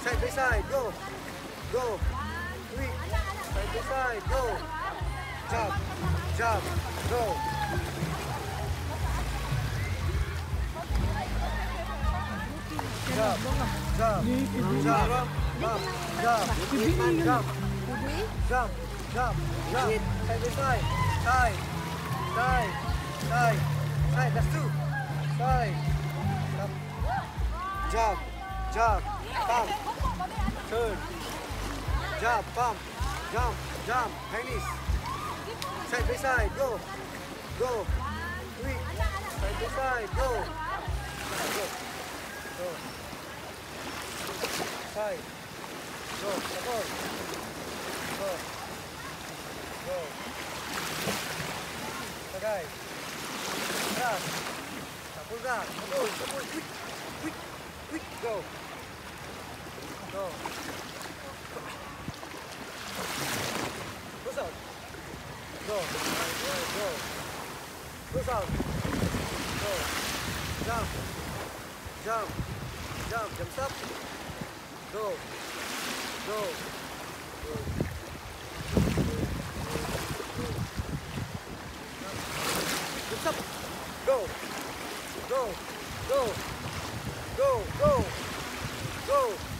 Side by side. Go. Go. Quick. Side by side. Go. Jump. Jump. Go. Jump. Jump. Jump. Pump. Jump. Jump. Jump. Jump. Jump. Side by side. Side. Side. Side. Side. That's two. Side. Jump. Jump. Jump. Pump. Turn. Jump. Pump. Jump. Jump. Chinese. Side by side. Go. Go. Quick. Side by side. Go. Go. Go. Side. Go. Support. Go. Go. Tagay. Gas. Pull gas. Pull. Pull. Quick. Quick. Quick. Go. go, go, go, go.